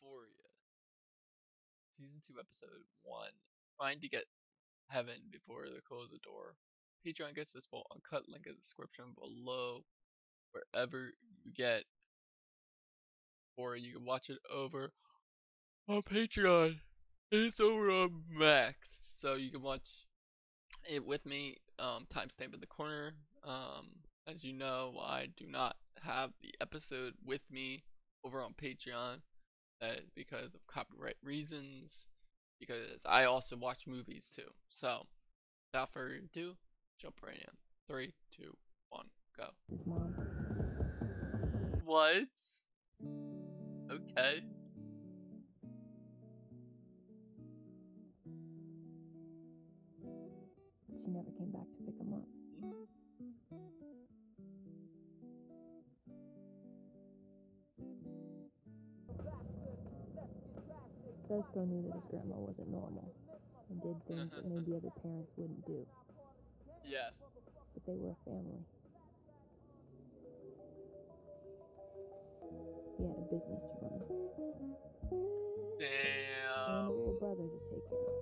Euphoria. Season 2, Episode 1. Trying to get heaven before they close the door. Patreon gets this full uncut link in the description below. Wherever you get. Or you can watch it over on Patreon. It's over on Max. So you can watch it with me. Um, timestamp in the corner. Um, as you know, I do not have the episode with me over on Patreon uh, because of copyright reasons. Because I also watch movies too. So, without further ado, jump right in. Three, two, one, go. What? Okay. Fezco knew that his grandma wasn't normal and did things that maybe other parents wouldn't do, Yeah. but they were a family. He had a business to run and a Damn. little brother to take care of.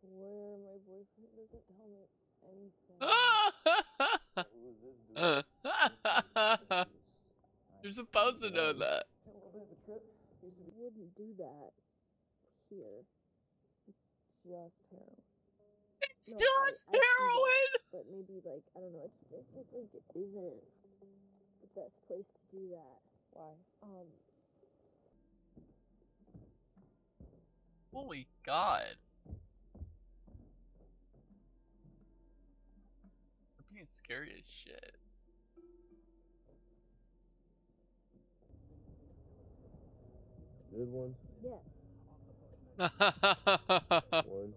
Swear my boyfriend doesn't tell me anything. You're supposed to know that. wouldn't do that here. It's just heroin. It's No, I- just I see that. But maybe like I don't know. It just makes me think it isn't the best place to do that. Why? Um. Holy God. That thing is scary as shit. Good one. Yes. One.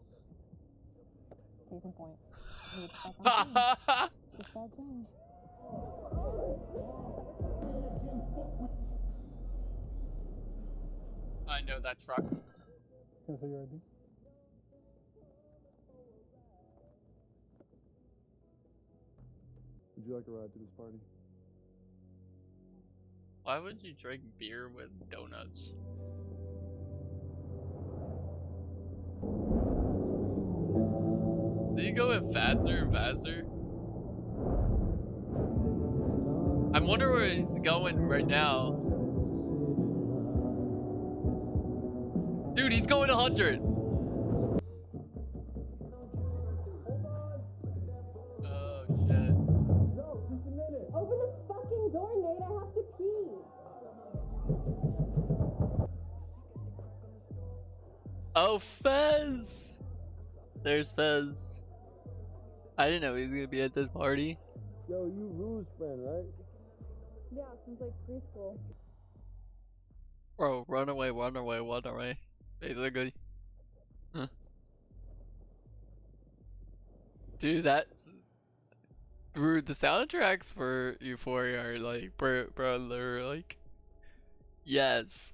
Case in point. Need stuff on change. Just that change. I know that truck. Can I see your ID? Would you like a ride to this party? Why would you drink beer with donuts? Is he going faster and faster? I'm wondering where he's going right now. Dude, he's going 100. Oh shit. Open the fucking door, Nate. I have to pee. Oh, Fez! There's Fez. I didn't know he was gonna be at this party. Yo, you Rue's friend, right? Yeah, since like preschool. Bro, run away, run away, run away. Basically. Huh. Dude, that. Dude, the soundtracks for Euphoria are like, bro, bro, they're like. Yes.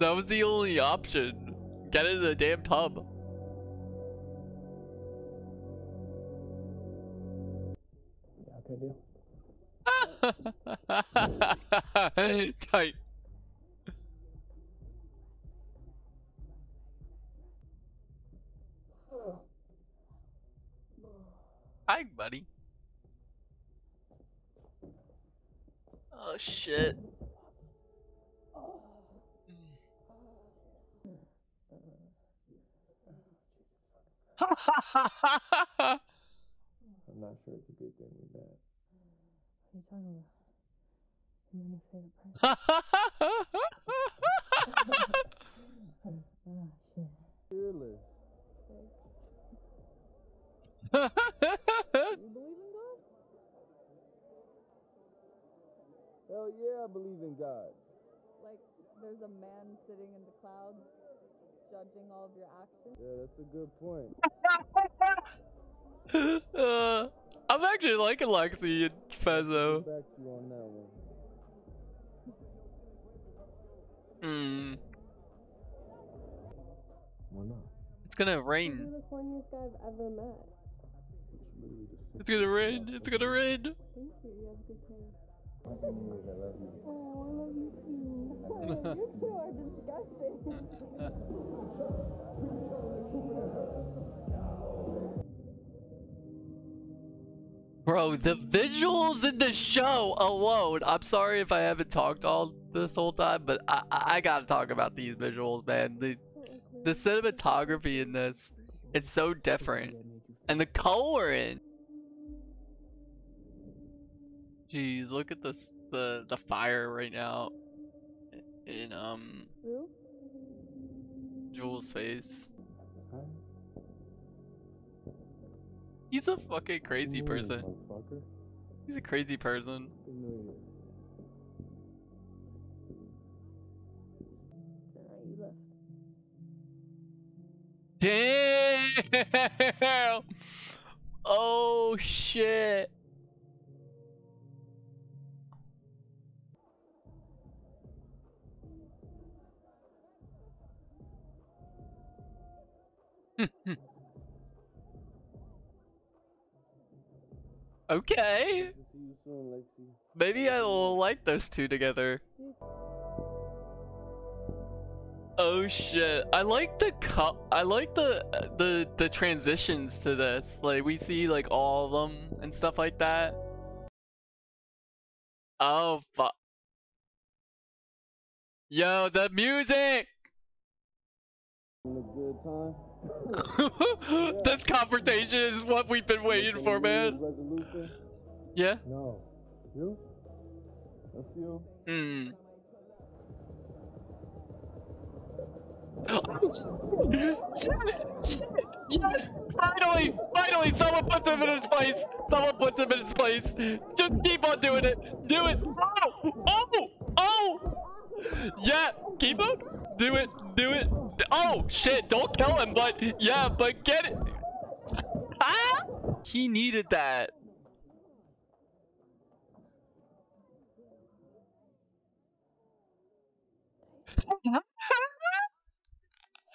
That was the only option. Get in the damn tub. Yeah, okay, deal. Tight. Hi, buddy. Oh shit. I'm not sure it's a good thing we met. What are you talking about? I'm your favorite person. Oh, shit. Fearless. You believe in God? Hell yeah, I believe in God. Like, there's a man sitting in the clouds judging all of your actions. Yeah, that's a good point. uh, I'm actually liking Lexi and Fezco. Back to you on that one. Hmm. Why not? It's gonna You're rain. the corniest guy I've ever met. It's gonna rain. It's gonna rain. Thank you. You have good taste. Happy New Year's, I love you. Oh, I love you too. you two are disgusting. Bro, the visuals in the show alone. I'm sorry if I haven't talked all this whole time, but I I, I gotta talk about these visuals, man. The the cinematography in this, it's so different, and the coloring. Jeez, look at this the the fire right now in um Who? Jules' face. He's a fucking crazy Happy New Year's, person. He's a crazy person. Happy New Year. Alright, you left. Damn! Oh shit! okay, maybe I'll like those two together. Oh shit! I like the co- I like the the the transitions to this. Like we see like all of them and stuff like that. Oh fuck! Yo, the music! Having a good time. this confrontation is what we've been waiting for, man. Resolution? Yeah. No. You? That's you. Hmm. Yes! Finally! Finally! Someone puts him in his place! Someone puts him in his place! Just keep on doing it! Do it! Oh! Oh! Oh! Yeah! Keep on! Do it! Shit! Don't kill him, but yeah, but get it! Ah! He needed that.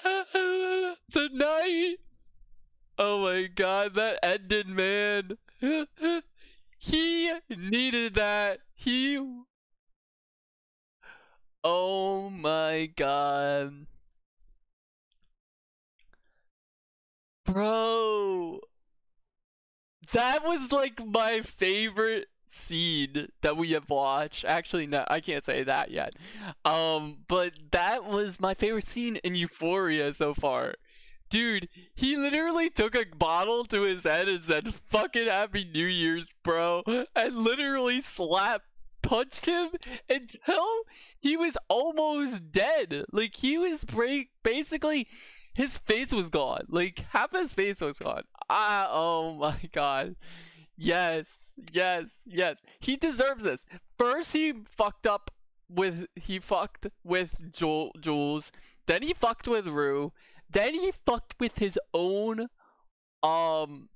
Tonight. Oh my god, that ended, man. He needed that. He. Oh my god. Bro. That was like my favorite scene that we have watched. Actually, no, I can't say that yet. Um, but that was my favorite scene in Euphoria so far. Dude, he literally took a bottle to his head and said, fucking Happy New Year's, bro. And literally slapped, punched him until he was almost dead. Like, he was break basically, his face was gone. Like, half his face was gone. Ah, oh my god. Yes, yes, yes. He deserves this. First, he fucked up with, he fucked with Jul- Jules. Then he fucked with Rue. Then he fucked with his own, um,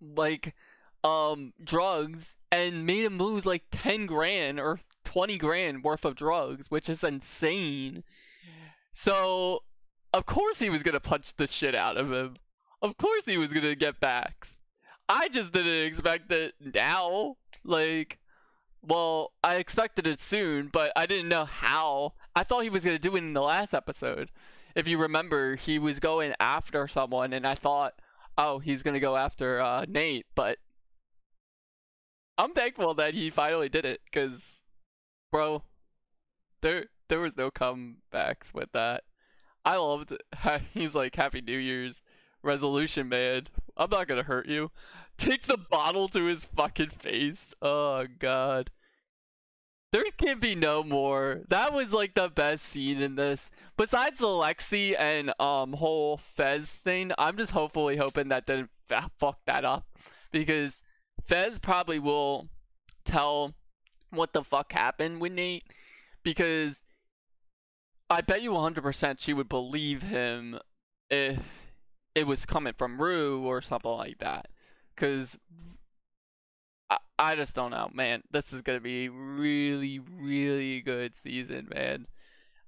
like, um, drugs and made him lose like 10 grand or 20 grand worth of drugs, which is insane. So, of course he was gonna punch the shit out of him. Of course he was gonna get backs. I just didn't expect it now. Like, well, I expected it soon, but I didn't know how. I thought he was gonna do it in the last episode. If you remember, he was going after someone, and I thought, oh, he's gonna go after uh, Nate. But I'm thankful that he finally did it, cause, bro, there there was no comebacks with that. I loved. He's like, Happy New Year's resolution, man. I'm not gonna hurt you. Takes the bottle to his fucking face. Oh god. There can be no more. That was like the best scene in this. Besides the Lexi and um whole Fez thing, I'm just hopefully hoping that didn't fuck that up because Fez probably will tell what the fuck happened with Nate because I bet you 100% she would believe him if it was coming from Rue or something like that. Cause I, I just don't know, man. This is gonna be really, really good season, man.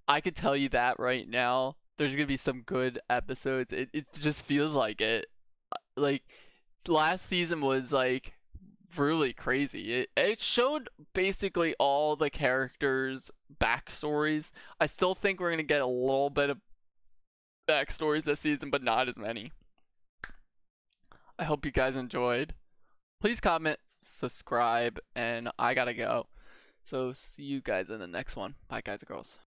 I could tell you that right now. There's gonna be some good episodes. It it just feels like it. Like last season was like really crazy. It it showed basically all the characters' backstories. I still think we're gonna get a little bit of backstories this season, but not as many. I hope you guys enjoyed. Please comment, subscribe, and I gotta go. So see you guys in the next one. Bye guys and girls.